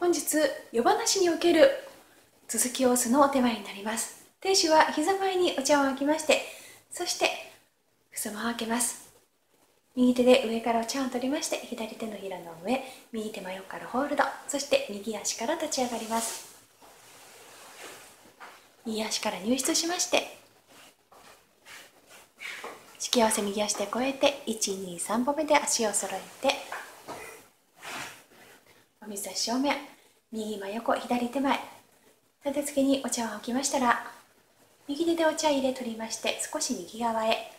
本日夜話における続きをすのお手前になります。亭主は膝前にお茶を開きましてそして襖を開けます。右手で上からお茶を取りまして左手のひらの上右手真横からホールドそして右足から立ち上がります。右足から入室しまして引き合わせ右足で越えて123歩目で足を揃えてお水差し正面。右真横左手前。立て付けにお茶を置きましたら右手でお茶入れ取りまして少し右側へ。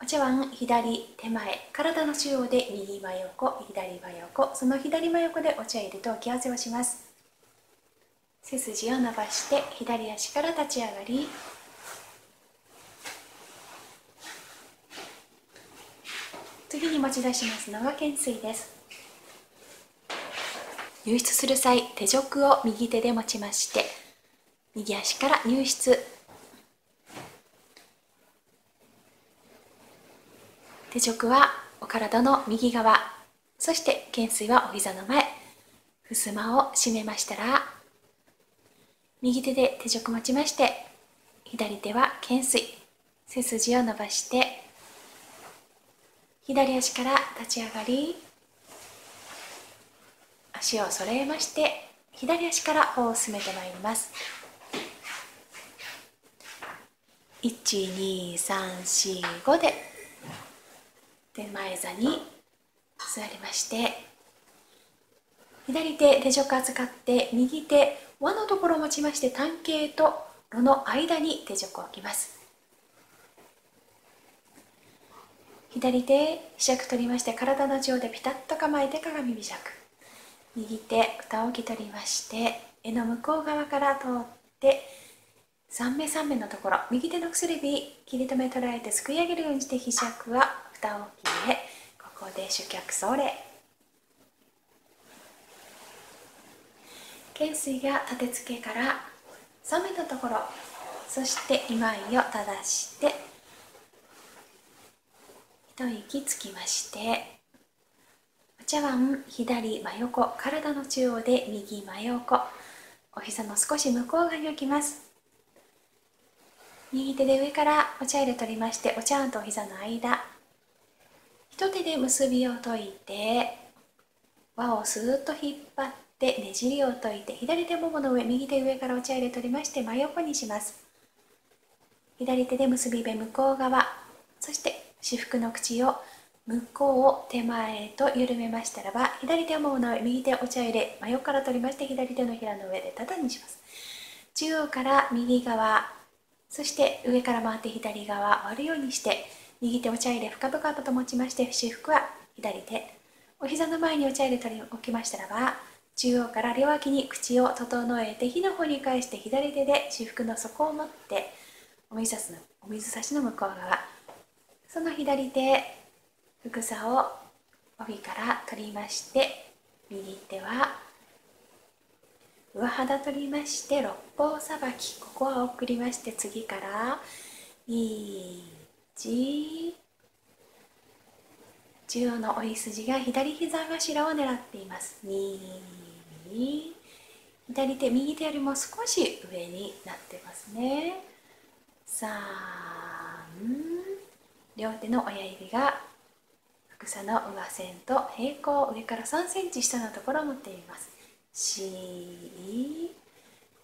お茶碗左手前体の中央で右真横左真横その左真横でお茶入れと置き合わせをします。背筋を伸ばして左足から立ち上がり次に持ち出しますのが懸垂です。入室する際手褥を右手で持ちまして右足から入室。手褥はお体の右側そして懸垂はお膝の前襖を閉めましたら右手で手褥持ちまして左手は懸垂背筋を伸ばして左足から立ち上がり足を揃えまして左足から歩を進めてまいります。1234で手前座に座りまして左手手褥預かって右手輪のところを持ちまして単形と炉の間に手褥を置きます。左手ひしゃく取りまして体の上でピタッと構えて鏡ひしゃく。右手蓋をき取りまして柄の向こう側から通って3目3目のところ右手の薬指切り留め捉えてすくい上げるようにしてひしゃくは蓋を切れここで主客それ。懸垂が立て付けから3目のところそして今井を正して一息つきまして茶碗左真横体の中央で右真横。お膝の少し向こう側に置きます。右手で上からお茶入れ取りましてお茶碗とお膝の間。一手で結びを解いて輪をスーッと引っ張ってねじりを解いて左手ももの上右手上からお茶入れ取りまして真横にします。左手で結び目向こう側。そして私服の口を向こうを手前へと緩めましたらば左手をもの上右手お茶入れ真横から取りまして左手のひらの上でただにします。中央から右側そして上から回って左側割るようにして右手。お茶入れ深々と持ちまして私服は左手。お膝の前にお茶入れ取り置きましたらば中央から両脇に口を整えて火の方に返して左手で私服の底を持ってお水差しのお水差しの向こう側。その左手ふくさを帯から取りまして右手は上肌取りまして六方さばきここは送りまして次から1中央の追い筋が左膝頭を狙っています。2左手右手よりも少し上になってますね。3両手の親指がふくさの上線と平行上から3センチ下のところを持っています。C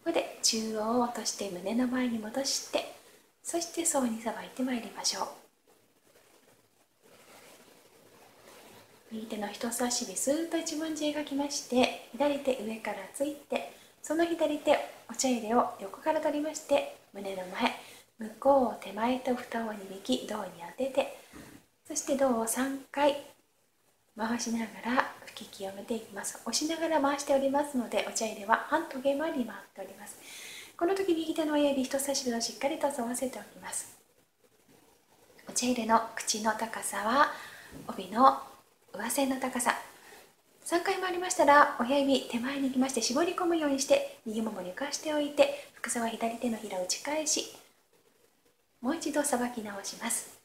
ここで中央を落として胸の前に戻してそしてそうにさばいてまいりましょう。右手の人差し指スーッと一文字描きまして左手上からついてその左手お茶入れを横から取りまして胸の前向こう手前と蓋を2き胴に当ててそして胴を3回。回しながら吹き清めていきます。押しながら回しておりますのでお茶入れは半時計回り回っております。この時右手の親指人差し指をしっかりと沿わせておきます。お茶入れの口の高さは帯の上線の高さ。3回回りましたら親指手前に行きまして絞り込むようにして右ももに浮かしておいて服さは左手のひらを打ち返しもう一度さばき直します。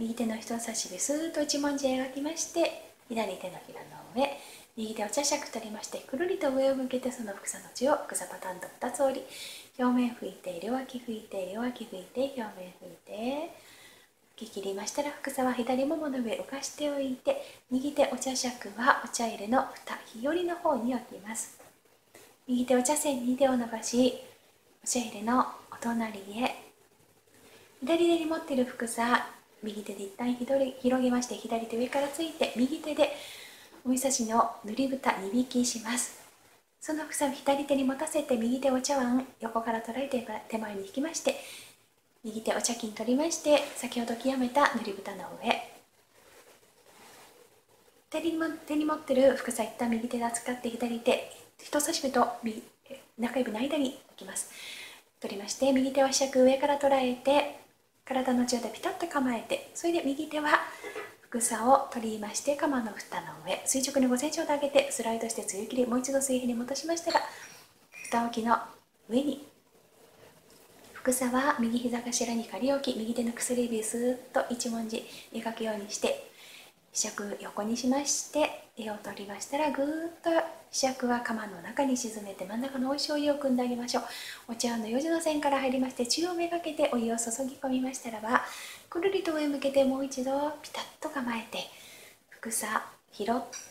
右手の人差し指スーッと一文字描きまして左手のひらの上右手を茶杓取りましてくるりと上を向けてそのふくさの字をふくさパタンと2つ折り表面拭いて両脇拭いて両脇拭いて表面拭いて吹き切りましたらふくさは左ももの上浮かしておいて右手お茶杓はお茶入れの蓋日和の方に置きます。右手お茶筅に手を伸ばしお茶入れのお隣へ。左手に持っているふくさ右手で一旦広げまして左手上からついて右手でおみそ汁の塗り蓋2引きします。その房を左手に持たせて右手お茶碗横から捉えて手前に引きまして右手お茶巾取りまして先ほど極めた塗り蓋の上。手に手に持ってる副菜一旦右手で扱って左手人差し指と中指の間に置きます。取りまして右手はひしゃく上から捉えて体の上でピタッと構えてそれで右手はふさを取りまして鎌の蓋の上垂直に5センチほど上げてスライドして強切りもう一度水平に戻しましたら蓋置きの上にふくさは右膝頭に仮置き右手の薬指スーッと一文字描くようにしてひしゃく横にしまして絵を取りましたらぐーっとひしゃくは釜の中に沈めて真ん中のおいしいお湯を汲んであげましょう。お茶碗の4字の線から入りまして中央めがけてお湯を注ぎ込みましたらばくるりと上向けてもう一度ピタッと構えてふさ拾っ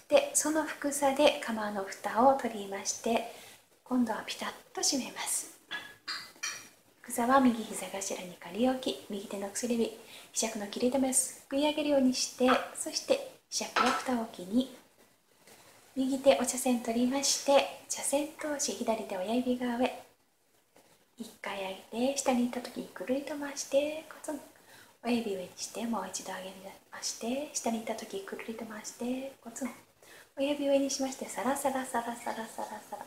てそのふさで釜の蓋を取りまして今度はピタッと閉めます。ふさは右膝頭に仮置き右手の薬指ひしゃくの切り止めをすくい上げるようにしてそしてひしゃくは蓋置きに右手お茶筅取りまして茶筅通し左手親指が上一回上げて下に行った時にくるりと回してコツン親指上にしてもう一度上げまして下に行った時くるりと回してコツン親指上にしましてサラサラサラサラサラサラ。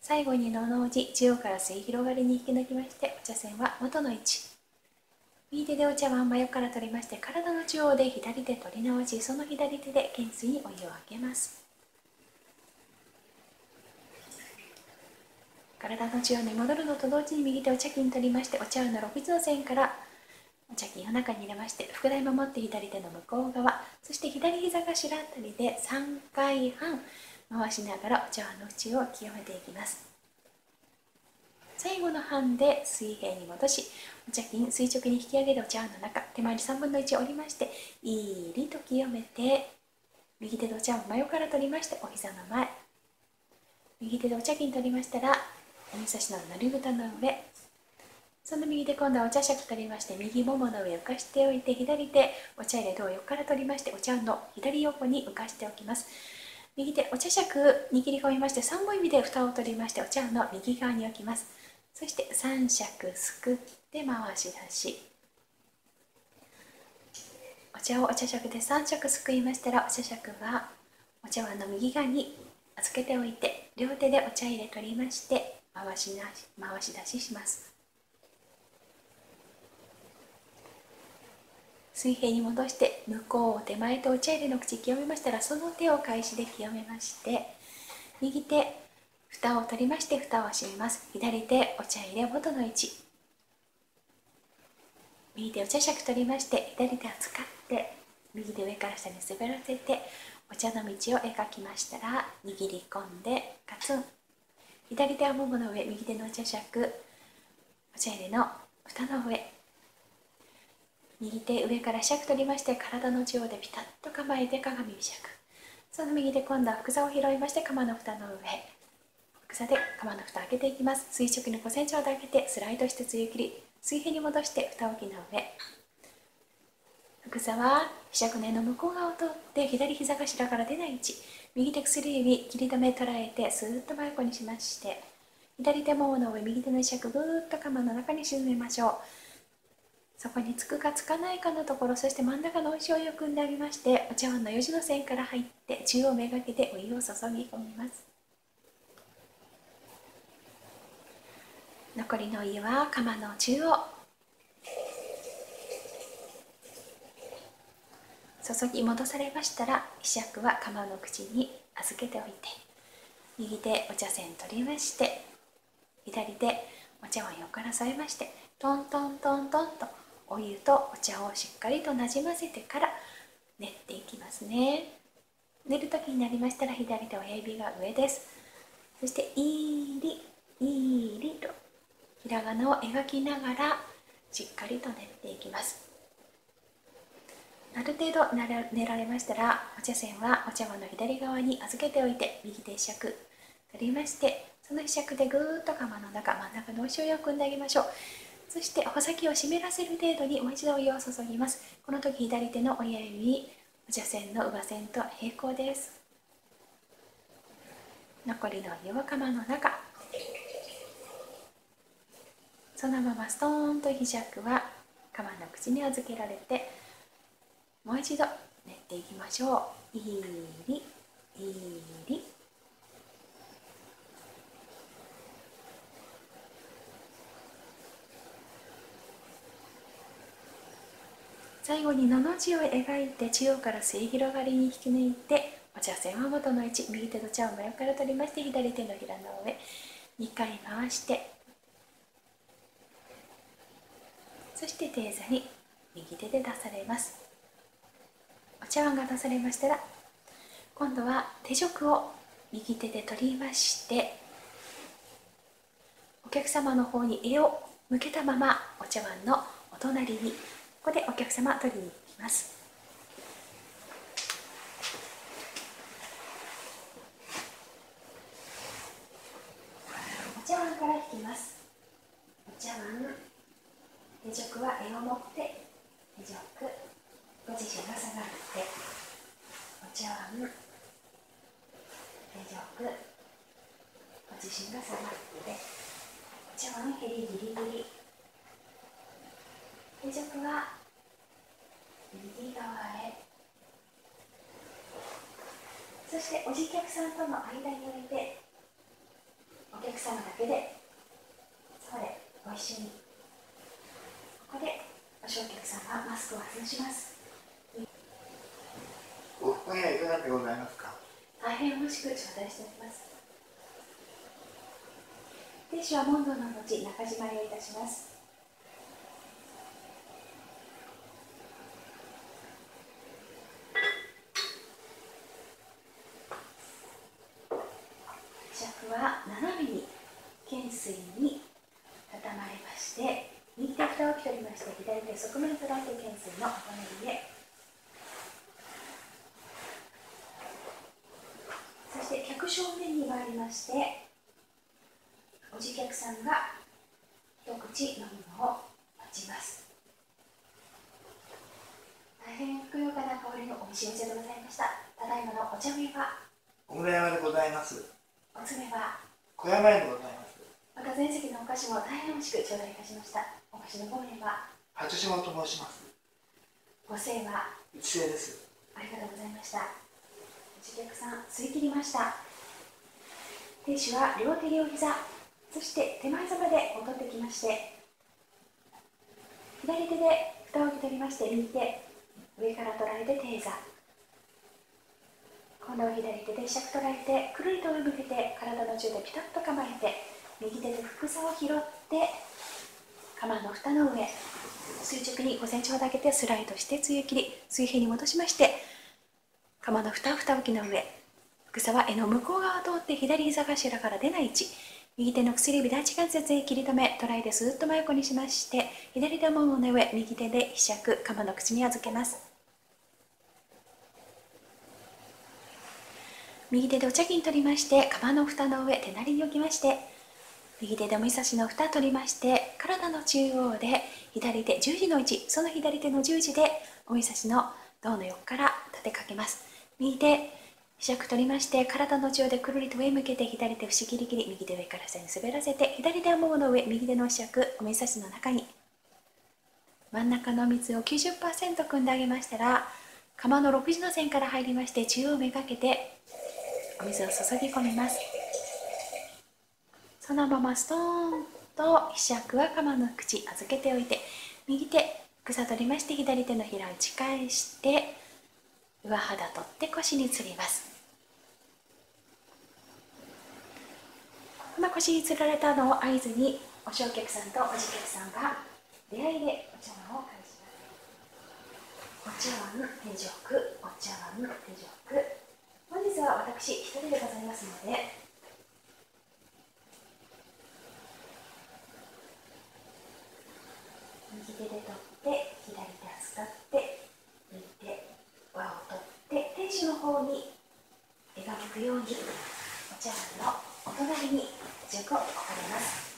最後にのの字中央から水広がりに引き抜きましてお茶筅は元の位置。右手でお茶碗真横から取りまして体の中央で左手取り直しその左手で懸垂にお湯をあけます。体の中央に戻るのと同時に右手を茶巾取りましてお茶碗の6つの線からお茶巾を中に入れまして副台守って左手の向こう側そして左膝頭あたりで3回半回しながらお茶碗の縁を清めていきます。最後の半で水平に戻し茶巾垂直に引き上げてお茶碗の中手前に3分の1折りましていりと清めて右手でお茶碗を真横から取りましてお膝の前。右手でお茶巾取りましたらおみそ汁の塗り蓋の上。その右手今度はお茶杓取りまして右ももの上浮かしておいて左手お茶入れ同横から取りましてお茶碗の左横に浮かしておきます。右手お茶杓握り込みまして3本指で蓋を取りましてお茶碗の右側に置きます。そして3尺すくってで回し出し。お茶をお茶杓で3尺すくいましたらお茶杓はお茶碗の右側に預けておいて両手でお茶入れ取りまして回しなし回し出しします。水平に戻して向こうを手前とお茶入れの口清めましたらその手を返しで清めまして右手蓋を取りまして蓋を閉めます。左手お茶入れ元の位置。右手をお茶杓取りまして左手を使って右手上から下に滑らせてお茶の道を描きましたら握り込んでガツン。左手はももの上右手のお茶杓。お茶入れの蓋の上。右手上から尺取りまして体の中央でピタッと構えて鏡びしゃく。その右手今度は福座を拾いまして釜の蓋の上。福座で釜の蓋を開けていきます。垂直に5センチほど開けてスライドして強切り。水平に戻して蓋置きの上福座はひしゃく根の向こう側を通って左膝頭から出ない位置。右手薬指切り止め捉えてスーッと真横にしまして。左手ももの上右手の石ぐーっと釜の中に沈めましょう。そこにつくかつかないかのところそして真ん中のお塩を汲んであげましてお茶碗の4字の線から入って中央めがけてお湯を注ぎ込みます。残りの湯は釜の中央。注ぎ戻されましたらひしゃくは釜の口に預けておいて右手お茶筅取りまして左手お茶碗横から添えましてトントントントンとお湯とお茶をしっかりとなじませてから練っていきますね。寝る時になりましたら左手親指が上です。そして「いり」「いり」とひらがなを描きながらしっかりと練っていきます。ある程度寝られましたらお茶筅はお茶碗の左側に預けておいて右手ひしゃく取りましてそのひしゃくでぐーっと釜の中真ん中のお塩を汲んであげましょう。そして穂先を湿らせる程度にもう一度お湯を注ぎます。この時左手の親指お茶筅の上線と平行です。残りの湯は釜の中そのままストーンとひしゃくは釜の口に預けられてもう一度練っていきましょう。いりいり最後にのの字を描いて中央から末広がりに引き抜いてお茶筅は元の位置右手の茶を真横から取りまして左手のひらの上2回回してそして定座に右手で出されます。お茶碗が出されましたら今度は手食を右手で取りましてお客様の方に絵を向けたままお茶碗のお隣にここでお客様取りに行きますお茶碗から引きますお茶碗手食は絵を持って手食ご自身が下がってお茶碗手食ご自身が下がってお茶碗へりギリギリ定食は右側へそしておじ客さんとの間に置いてお客様だけでそれご一緒にここでお正客さんはマスクを外しますお服にはいかがでございますか大変美味しております。亭主は問答の後中島をいたします。は斜めに懸垂に畳まれまして右手蓋を取りまして左手側面トライト懸垂のお隣へそして客正面に回りましておじ客さんが一口飲み物を待ちます大変ふくよかな香りのおいしいお茶でございましたただいまのお茶目は小村山でございますお詰めは小山屋でございますまた全席のお菓子も大変美味しく頂戴いたしました。お菓子の方面は八島と申します。ご姓は一世です。ありがとうございました。お客さん吸い切りました。亭主は両手両膝そして手前様で戻ってきまして左手で蓋を受け取りまして右手上から取られて低座。今度は左手で尺捉えてくるりと上向けて体の中でピタッと構えて右手でふくさを拾って釜の蓋の上垂直に5センチほど上げてスライドして露切り水平に戻しまして釜の蓋蓋置きの上ふくさは柄の向こう側を通って左膝頭から出ない位置右手の薬指第一関節へ切り止めトライですっと真横にしまして左手ももの上右手でひしゃく釜の口に預けます。右手でお茶巾取りまして釜の蓋の上手なりに置きまして右手でおみさしの蓋取りまして体の中央で左手十字の位置その左手の十字でおみさしの胴の横から立てかけます。右手ひしゃく取りまして体の中央でくるりと上向けて左手節切り切り右手上から下に滑らせて左手はももの上右手のひしゃくおみさしの中に。真ん中の水を90%組んであげましたら釜の6時の線から入りまして中央めがけてお水を注ぎ込みます。そのままストーンとひしゃくは釜の口預けておいて右手草取りまして左手のひら打ち返して上肌取って腰につります。この腰につられたのを合図にお正客さんとおじ客さんが出会いでお茶碗を返します。お茶碗手食お茶碗手食水は私一人でございますので右手で取って左手扱って右手輪を取って天使の方に描くようにお茶碗のお隣に10個置かれます。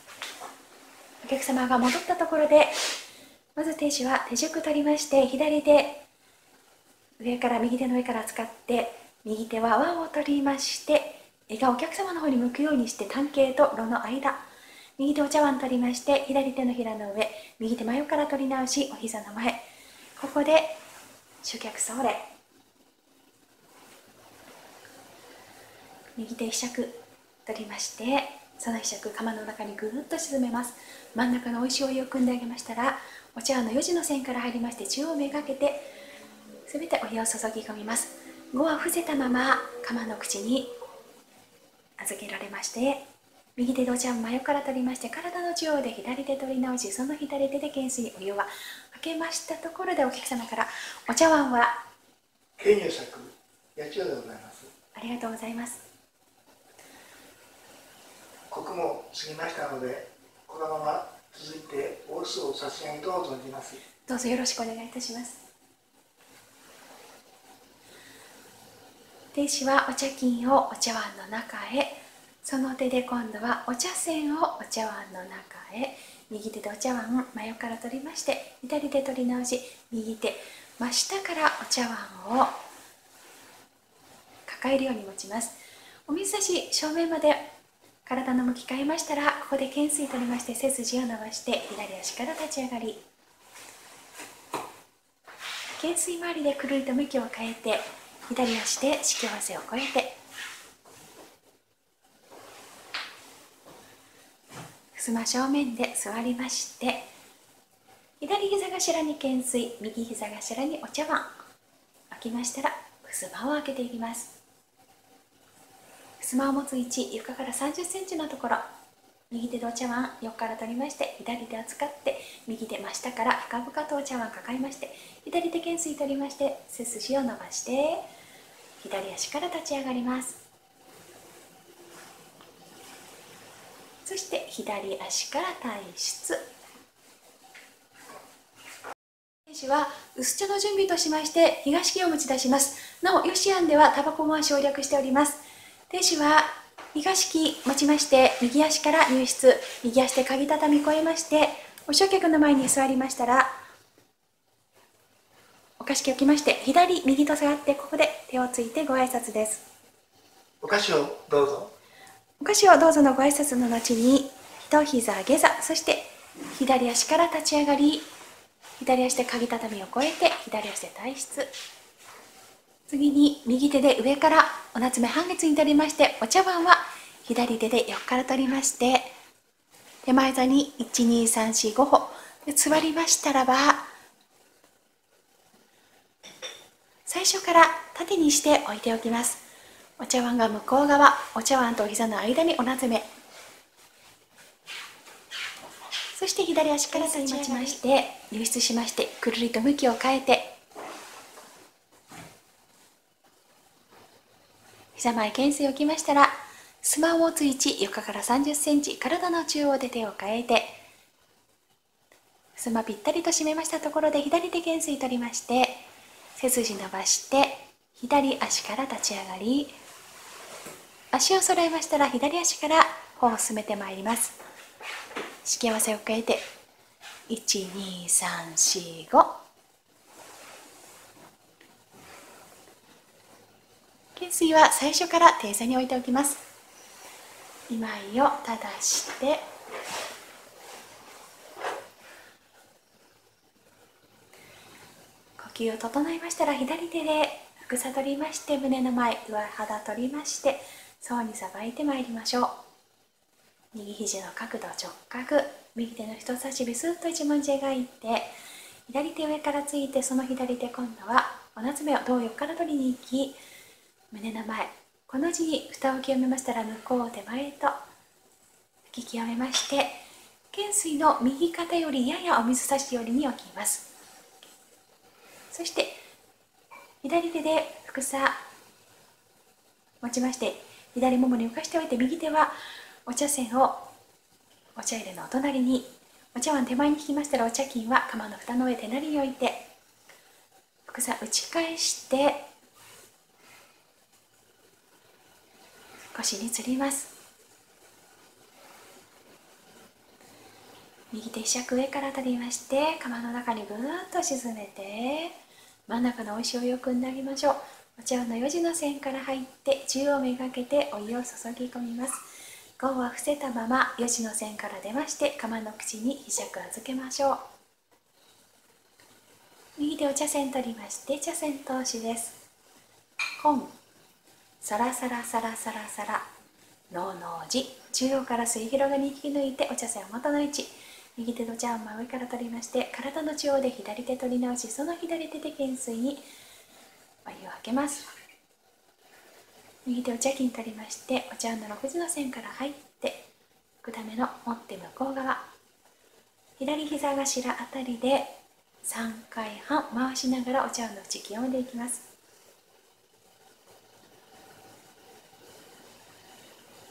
お客様が戻ったところでまず天使は手熟取りまして左手上から右手の上から使って右手は輪を取りまして絵がお客様の方に向くようにして単形と炉の間右手お茶碗取りまして左手のひらの上右手真横から取り直しお膝の前。ここで主客それ。右手ひしゃく取りましてそのひしゃく釜の中にぐーっと沈めます。真ん中の美味しいお湯を汲んであげましたらお茶碗の4時の線から入りまして中央めがけてすべてお湯を注ぎ込みます。5は伏せたまま釜の口に預けられまして右手でお茶碗真横から取りまして体の中央で左手取り直しその左手で懸垂お湯はかけましたところでお客様からお茶碗は八千代でございます。ありがとうございます。刻も過ぎましたのでこのまま続いてお酢を差し上げと存じます。どうぞよろしくお願いいたします。天使はお茶巾をお茶碗の中へその手で今度はお茶筅をお茶碗の中へ。右手でお茶碗真横から取りまして左手取り直し右手真下からお茶碗を抱えるように持ちます。お水差し正面まで体の向き変えましたらここで懸垂取りまして背筋を伸ばして左足から立ち上がり。懸垂周りでくるりと向きを変えて左足で引き合わせを越えて。襖正面で座りまして左膝頭に懸垂右膝頭にお茶碗。開きましたら襖を開けていきます。襖を持つ位置床から3 0センチのところ。右手でお茶碗横から取りまして左手を使って右手真下から深々とお茶碗抱えまして左手懸垂取りまして背筋を伸ばして左足から立ち上がります。そして左足から退出。選手は薄茶の準備としまして東木を持ち出します。なおヨシアンではタバコも省略しております。亭主は東木持ちまして右足から入室。右足で鍵畳み越えましてお正客の前に座りましたらお菓子を置きまして左右と下がってここで手をついてご挨拶です。お菓子をどうぞ。お菓子をどうぞのご挨拶の後に一膝下座そして左足から立ち上がり左足で鍵畳を越えて左足で退出次に右手で上からお夏目半月に取りましてお茶碗は左手で横から取りまして手前座に12345歩。で座りましたらば最初から縦にして置いておきます。お茶碗が向こう側。お茶碗とお膝の間におなずめそして左足から立ちまして入室しましてくるりと向きを変えて膝前懸垂を置きましたらスマホをつ位置床から3 0センチ体の中央で手を変えてスマぴったりと締めましたところで左手懸垂取りまして背筋伸ばして左足から立ち上がり足を揃えましたら左足から歩を進めてまいります。引き合わせを変えて1235懸垂は最初から定座に置いておきます。2枚を正して呼吸を整いましたら左手でふさ取りまして胸の前上肌取りましてそうにさばいてまいりましょう。右肘の角度直角。右手の人差し指スーッと一文字描いて左手上からついてその左手今度はおなつめを胴横から取りに行き胸の前。この字に蓋を清めましたら向こう手前と吹き清めまして懸垂の右肩よりややお水差し寄りに置きます。そして左手でふくさちまして左ももに浮かしておいて右手はお茶筅をお茶入れのお隣にお茶碗手前に引きましたらお茶巾は釜の蓋の上手なりに置いて副座打ち返して腰につります。右手ひ上から取りまして釜の中にぐーっと沈めて真ん中のお石をよくなりましょう。お茶碗の4時の線から入って中央めがけてお湯を注ぎ込みます。5は伏せたまま4時の線から出まして釜の口にひしゃく預けましょう。右手お茶筅取りまして茶筅通しです。本。サラサラサラサラサラ。のの字中央からすり広がに引き抜いてお茶筅を元の位置。右手の茶碗真上から取りまして体の中央で左手取り直しその左手で懸垂にお湯をあけます。右手お茶巾取りましてお茶碗の6時の線から入ってくだめの持って向こう側。左膝頭あたりで3回半回しながらお茶碗の内清めていきます。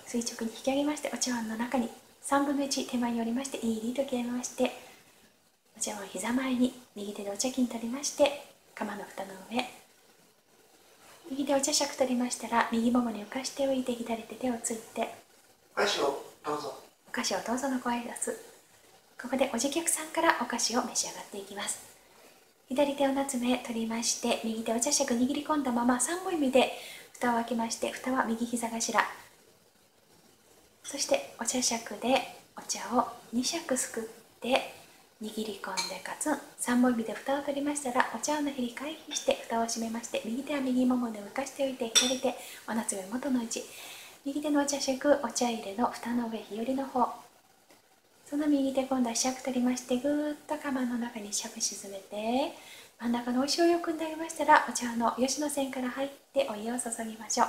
垂直に引き上げましてお茶碗の中に3分の1手前に折りましていいリード切れましてお茶碗膝前に右手でお茶巾取りまして釜の蓋の上右手お茶杓取りましたら右ももに浮かしておいて左手手をついてお菓子をどうぞ。お菓子をどうぞのご挨拶。ここでおじ客さんからお菓子を召し上がっていきます。左手を夏目取りまして右手お茶杓握り込んだまま3本指で蓋を開けまして蓋は右膝頭。そしてお茶杓でお茶を2尺すくって握り込んでかつ3本指で蓋を取りましたらお茶碗のひり回避して蓋を閉めまして右手は右ももで浮かしておいて左手お夏目元の位置。右手のお茶杓お茶入れの蓋の上日和の方。その右手今度は尺取りましてぐーっと釜の中に尺沈めて真ん中のお塩をよくなりましたらお茶の吉の線から入ってお湯を注ぎましょう。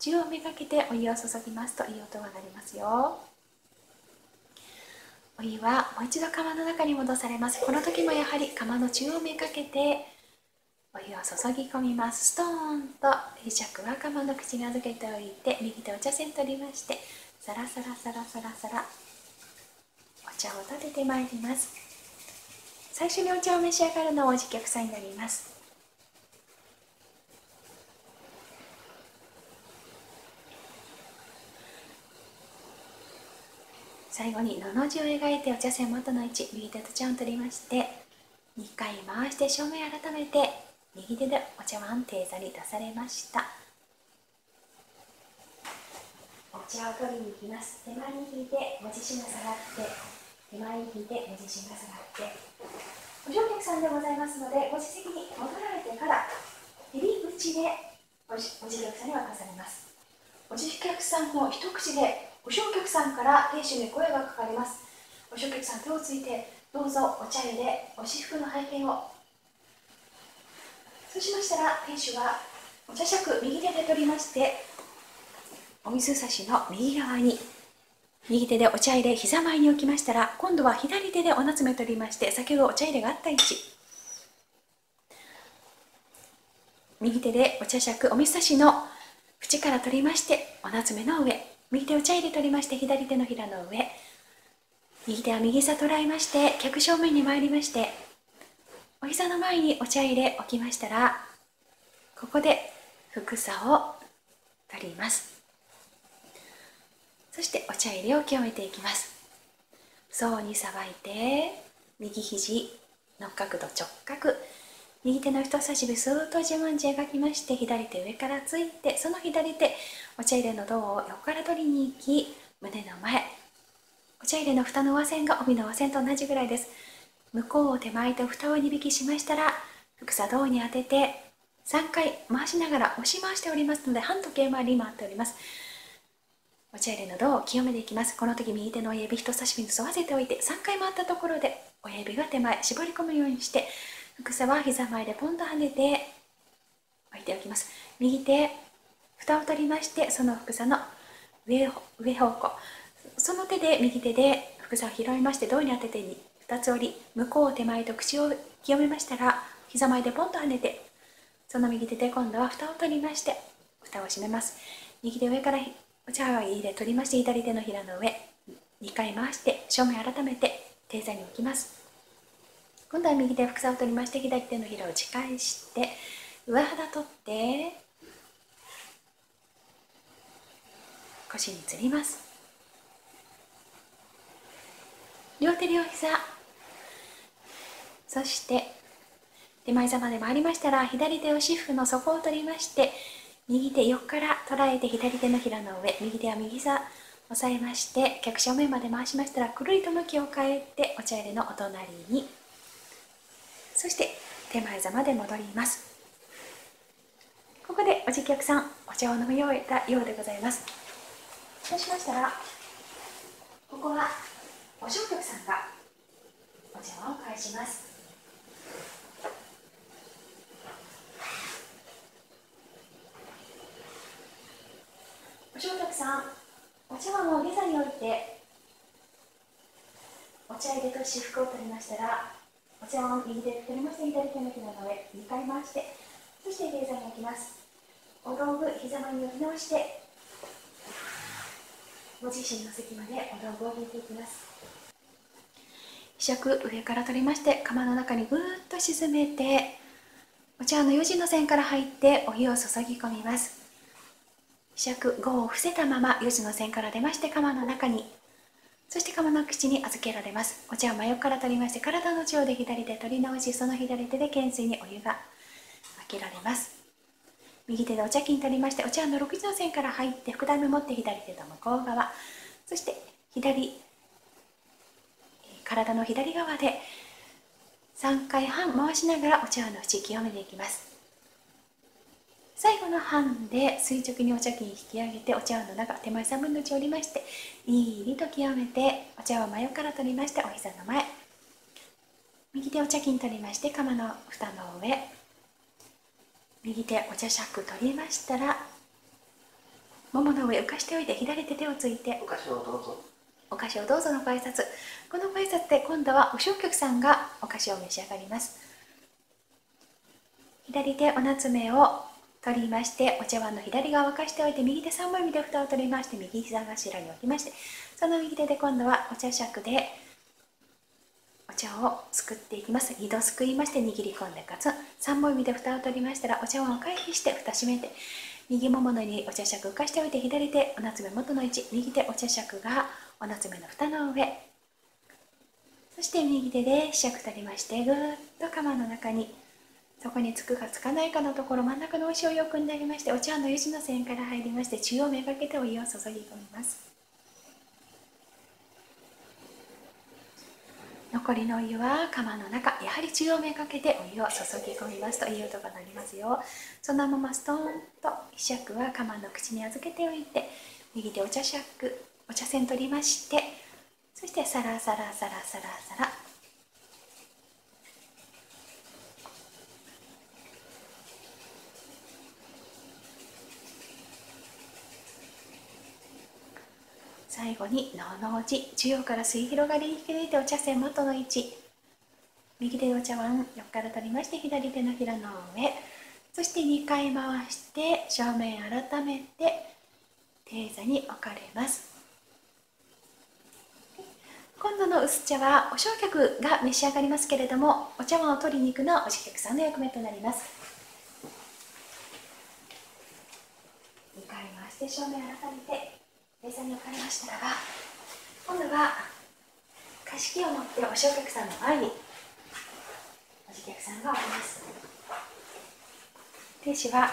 中央めがけてお湯を注ぎますといい音が鳴りますよ。お湯はもう一度釜の中に戻されます。この時もやはり釜の中央めがけてお湯を注ぎ込みます。ストーンと磁石は釜の口に預けておいて右手お茶筅取りましてサラサラサラサラサラお茶を立ててまいります。最初にお茶を召し上がるのはおじ客さんになります。最後にのの字を描いてお茶筅元の位置右手と茶碗取りまして2回回して正面改めて右手でお茶碗定座に出されました。お茶を取りに行きます。手前に引いてご自身が下がって手前に引いてご自身が下がって。ご乗客さんでございますのでご自席に戻られてから入り口でおじおじ客さんに渡されます。おじ客さんの一口でお正客さんから亭主に声がかかります。お正客さん手をついてどうぞお茶入れお私服の拝見を。そうしましたら亭主はお茶杓右手で取りましてお水差しの右側に右手でお茶入れ膝前に置きましたら今度は左手でお夏目取りまして先ほどお茶入れがあった位置。右手でお茶杓お水差しの縁から取りましてお夏目の上。右手を茶入れ取りまして左手のひらの上。右手は右膝捉えまして客正面に参りましてお膝の前にお茶入れ置きましたらここで服さを取ります。そしてお茶入れを清めていきます。そうにさばいて右肘の角度直角右手の人差し指スーッと自慢字描きまして左手上からついてその左手お茶入れの胴を横から取りに行き胸の前お茶入れの蓋の和線が帯の和線と同じぐらいです。向こうを手前と蓋を2引きしましたら副座胴に当てて3回回しながら押し回しておりますので半時計回り回っております。お茶入れの胴を清めていきます。この時右手の親指人差し指に沿わせておいて3回回ったところで親指が手前絞り込むようにして服さは膝前でポンと跳ねて置いておきます。右手蓋を取りましてその服さの上上方向。その手で右手で服さを拾いまして胴に当ててに2つ折り向こう手前と口を清めましたら膝前でポンと跳ねてその右手で今度は蓋を取りまして蓋を閉めます。右手上からお茶碗入れ取りまして左手のひらの上2回回して正面改めて定座に置きます。今度は右手ふくさを取りまして左手のひらを打ち返して上肌取って腰につります。両手両膝。そして手前座まで回りましたら左手を四腹の底を取りまして右手横から捉えて左手のひらの上右手は右膝押さえまして客正面まで回しましたらくるりと向きを変えてお茶入れのお隣にそして手前座まで戻ります。ここでおじ客さんお茶を飲み終えたようでございます。そうしましたらここはお正客さんがお茶碗を返します。お正客さんお茶碗を下座に置いてお茶入れと私服を取りましたらお茶碗を右手で取りまして左手のひらの上2回回してそして下座に置きますお道具膝前に置き直してご自身の席までお道具を置いていきます。ひく上から取りまして釜の中にぐーっと沈めてお茶の4時の線から入ってお湯を注ぎ込みます。ひく5を伏せたまま4時の線から出まして釜の中にそして釜の口に預けられます。お茶を真横から取りまして体の中で左手取り直しその左手で懸垂にお湯が開けられます。右手でお茶巾取りましてお茶の6時の線から入って福台目持って左手と向こう側。そして左体の左側で3回半回しながらお茶碗の縁清めていきます。最後の半で垂直にお茶巾引き上げてお茶碗の中手前3分の1折りましていりと清めてお茶碗真横から取りましてお膝の前。右手お茶巾取りまして釜の蓋の上。右手お茶杓取りましたらももの上浮かしておいて左手手をついてお菓子をどうぞ。お菓子をどうぞのご挨拶。このご挨拶で今度はお正客さんがお菓子を召し上がります。左手おなつめを取りましてお茶碗の左側を沸かしておいて右手3枚目で蓋を取りまして右膝頭に置きましてその右手で今度はお茶杓でお茶をすくっていきます。2度すくいまして握り込んでかつ3本指で蓋を取りましたらお茶碗を回避して蓋閉めて右もものにお茶杓浮かしておいて左手おなつめ元の位置右手お茶杓がおなつめの蓋の上。そして右手でひしゃく取りましてぐーっと釜の中にそこにつくかつかないかのところ真ん中のお塩をよくんでありましてお茶の湯の線から入りまして中央めがけてお湯を注ぎ込みます。残りのお湯は釜の中やはり中央めがけてお湯を注ぎ込みますといい音が鳴りますよ。そのままストーンとひしは釜の口に預けておいて右手お茶しゃくお茶筅取りましてそしてサラサラサラサラサラ最後にのの字中央から水広がり引き抜いてお茶筅元の位置。右手でお茶碗横から取りまして左手のひらの上。そして2回回して正面改めて定座に置かれます。今度の薄茶はお正客が召し上がりますけれどもお茶碗を取りに行くのはおじ客さんの役目となります。2回回して正面改めて定座に置かれましたらば今度は菓子器を持ってお正客さんの前におじ客さんがおります。亭主は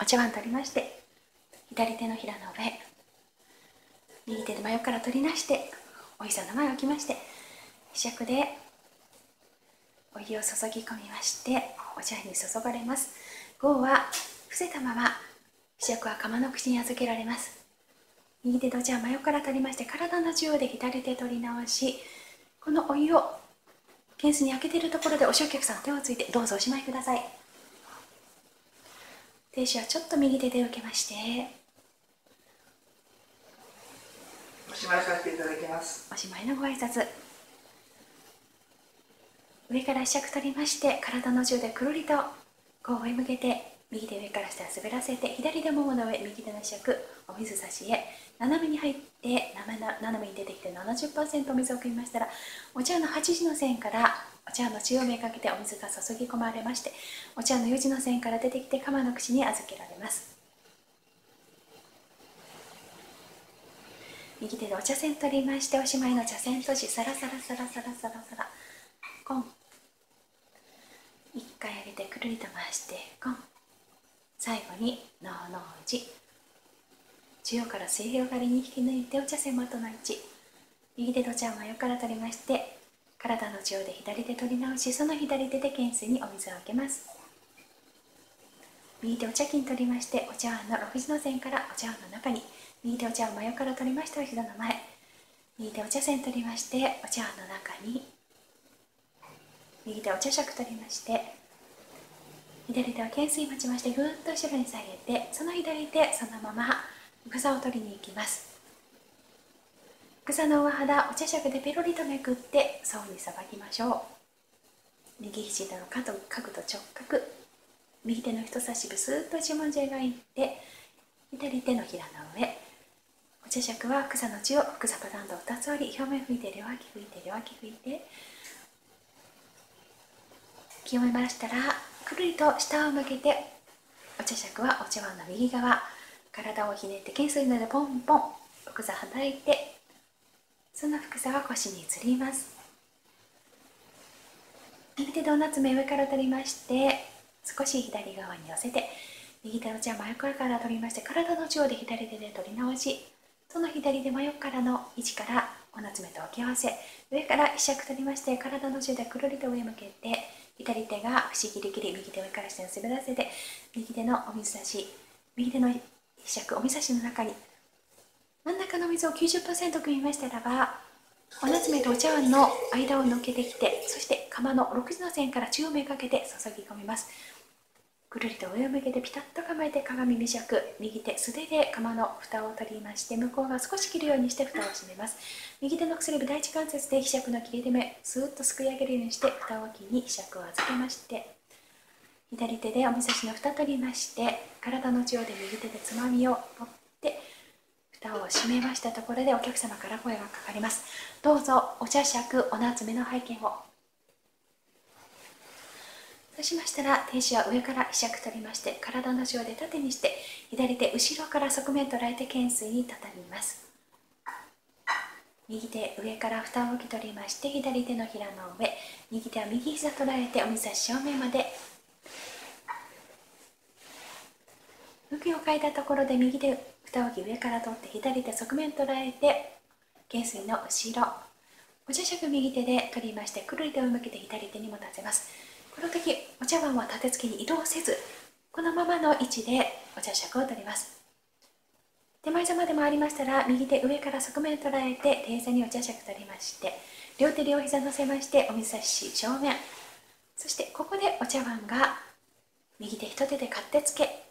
お茶碗取りまして左手のひらの上右手で真横から取り出してお膝の前を置きましてひしゃくでお湯を注ぎ込みましてお茶に注がれます。5は伏せたままひしゃくは釜の口に預けられます。右手とじゃ真横から取りまして体の中央で左手取り直しこのお湯をケースに開けているところでお正客さん手をついてどうぞおしまいください。亭主はちょっと右手で受けましておしまいさせていただきます。おしまいのご挨拶。上からひしゃく取りまして体の中でくるりとこう上向けて右手上から下滑らせて左手ももの上右手の磁石お水差しへ斜めに入って斜めに出てきて70%お水を汲みましたらお茶の8時の線からお茶の中央めかけてお水が注ぎ込まれましてお茶の4時の線から出てきて釜の口に預けられます。右手でお茶筅取りましておしまいの茶筅閉じサラサラサラサラサラサラコン。一回上げてくるりと回してコン。最後にのうのうじ中央から水平がりに引き抜いてお茶筅元の位置右手の茶を真横から取りまして体の中央で左手取り直しその左手で懸垂にお水をあけます。右手お茶巾取りましてお茶碗の6時の線からお茶碗の中に。右手お茶を真横から取りましてお膝の前。右手お茶筅取りましてお茶碗の中に。右手お茶杓取りまして左手は懸垂待ちましてぐーっと後ろに下げてその左手そのまま草を取りに行きます。草の上肌お茶杓でペロリとめくって竿にさばきましょう。右肘の角角と直角。右手の人差し指スーッと一文字描いて左手のひらの上。お茶杓は草の血を草パターンと2つ折り表面拭いて両脇拭いて両脇拭いて。清めましたらくるりと下を向けてお茶杓はお茶碗の右側体をひねって懸垂のでポンポン福座はたいてその福座は腰に移ります。右手でおなつめ上から取りまして少し左側に寄せて右手の血は真横から取りまして体の中央で左手で取り直しその左手真横からの位置からおなつめと置き合わせ上から一尺取りまして体の中でくるりと上向けて左手が不思議りきり右手上から下に滑らせて右手のお水差し右手の一尺お水差しの中に真ん中の水を90%汲みましたらばおなつめとお茶碗の間を抜けてきてそして釜の6時の線から中央めかけて注ぎ込みます。ぐるりと上を向けてピタッと構えて鏡微尺右手素手で釜の蓋を取りまして向こうが少し切るようにして蓋を閉めます。右手の薬指第一関節で柄杓の切れ目スーッとすくい上げるようにして蓋を機に柄杓を預けまして左手でおみそしの蓋取りまして体の中央で右手でつまみを取って蓋を閉めましたところでお客様から声がかかります。どうぞお茶杓おなつめの拝見を。そうしましたら天使は上からひしゃく取りまして体の上で縦にして左手後ろから側面捉えて懸垂に畳みます。右手上から蓋を置き取りまして左手のひらの上右手は右膝捉えてお水差し正面まで。向きを変えたところで右手蓋を上から取って左手側面捉えて懸垂の後ろ。お茶杓右手で取りましてくるりと向けて左手にも立てます。この時お茶碗は立て付けに移動せずこのままの位置でお茶杓を取ります。手前座まで回りましたら右手上から側面を捉えて低座にお茶杓取りまして両手両膝乗せましてお水差し正面。そしてここでお茶碗が右手一手で勝手付け。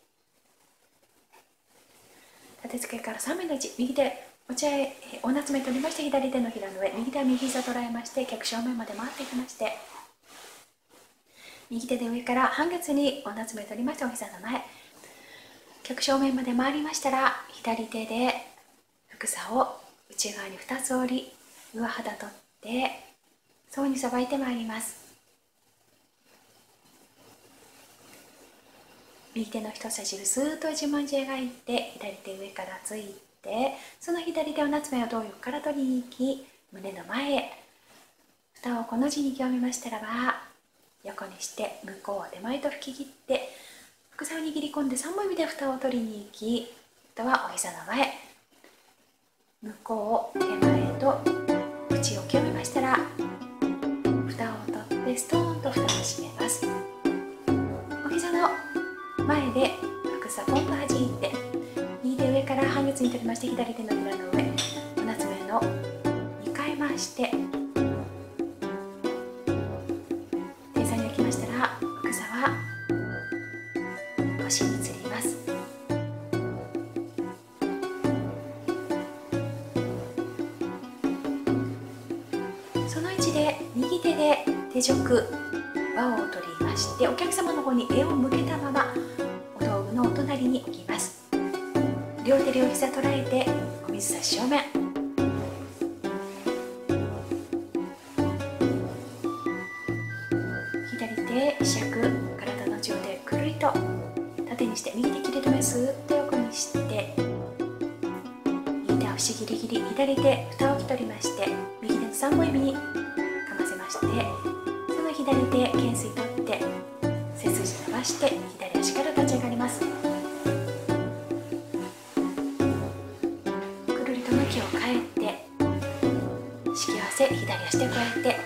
立て付けから3面の位置右手お茶へおなつめ取りまして左手のひらの上右手は右膝捉えまして逆正面まで回っていきまして右手で上から半月におなつめ取りましてお膝の前。逆正面まで回りましたら左手でふさを内側に2つ折り上肌取ってそうにさばいてまいります。右手の人差し指スーッと一文字描いて左手上からついてその左手を夏目を同横から取りに行き胸の前へ。蓋をこの字に極めましたらば横にして向こうを手前と吹き切って副座を握り込んで3本指で蓋を取りに行き蓋はお膝の前。向こうを手前と口を清めましたら蓋を取ってストーンと蓋を閉めます。お膝の前で副座ポンと弾いて右手上から半月に取りまして左手の裏の上。胸爪の2回回して右手で手褥輪を取りましてお客様の方に絵を向けたままお道具のお隣に置きます。両手両膝捉えてお水差し正面。左手尺体の上でくるりと縦にして右手切り止めスーッと横にして右手足ギリギリ左手蓋をき取りまして右手の3本指にかませましてその左手懸垂取って背筋伸ばして左足から立ち上がります。くるりと向きを変えて引き合わせ左足で加えて